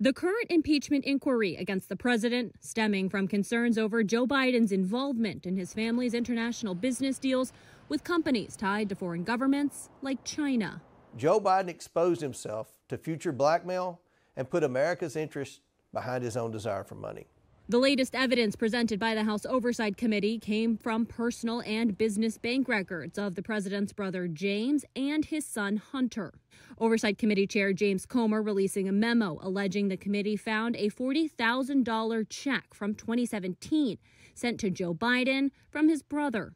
The current impeachment inquiry against the president, stemming from concerns over Joe Biden's involvement in his family's international business deals with companies tied to foreign governments like China. Joe Biden exposed himself to future blackmail and put America's interest behind his own desire for money. The latest evidence presented by the House Oversight Committee came from personal and business bank records of the president's brother James and his son Hunter. Oversight Committee Chair James Comer releasing a memo alleging the committee found a $40,000 check from 2017 sent to Joe Biden from his brother.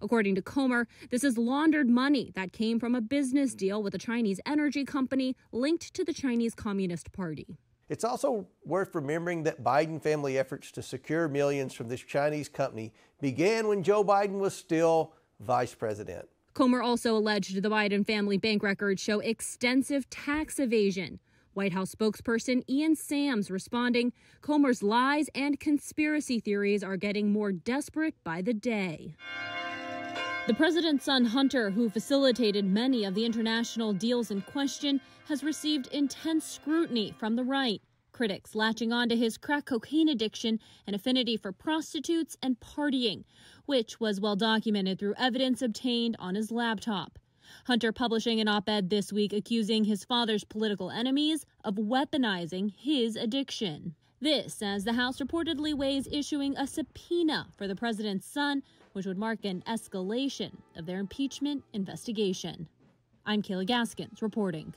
According to Comer, this is laundered money that came from a business deal with a Chinese energy company linked to the Chinese Communist Party. It's also worth remembering that Biden family efforts to secure millions from this Chinese company began when Joe Biden was still vice president. Comer also alleged the Biden family bank records show extensive tax evasion. White House spokesperson Ian Sams responding Comer's lies and conspiracy theories are getting more desperate by the day. The president's son Hunter, who facilitated many of the international deals in question, has received intense scrutiny from the right. Critics latching on to his crack cocaine addiction and affinity for prostitutes and partying, which was well documented through evidence obtained on his laptop. Hunter publishing an op ed this week accusing his father's political enemies of weaponizing his addiction. This, as the House reportedly weighs issuing a subpoena for the president's son, which would mark an escalation of their impeachment investigation. I'm Kayla Gaskins reporting.